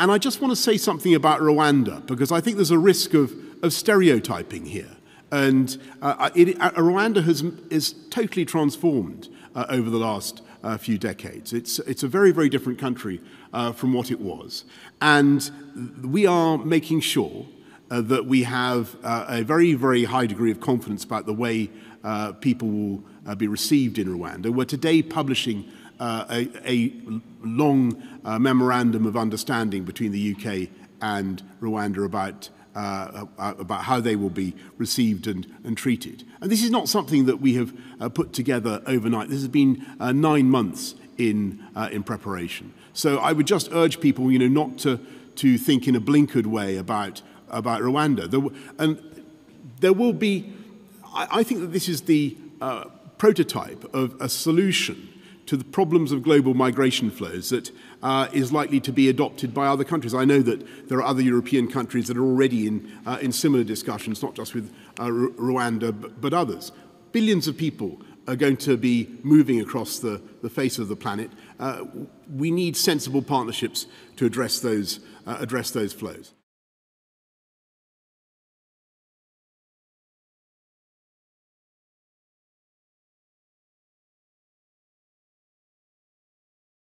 and I just want to say something about Rwanda because I think there's a risk of, of stereotyping here. And uh, it, uh, Rwanda has, is totally transformed uh, over the last uh, few decades. It's, it's a very, very different country uh, from what it was. And we are making sure uh, that we have a very, very high degree of confidence about the way people will be received in Rwanda. We're today publishing uh, a, a long uh, memorandum of understanding between the UK and Rwanda about uh, uh, about how they will be received and, and treated. And this is not something that we have uh, put together overnight. This has been uh, nine months in, in preparation. So I would just urge people, you know, not to, to think in a blinkered way about, about Rwanda. There, and there will be, I, I think that this is the prototype of a solution to the problems of global migration flows that uh, is likely to be adopted by other countries. I know that there are other European countries that are already in, uh, in similar discussions, not just with uh, Rwanda, but, but others. Billions of people are going to be moving across the, the face of the planet. Uh, we need sensible partnerships to address those, uh, address those flows.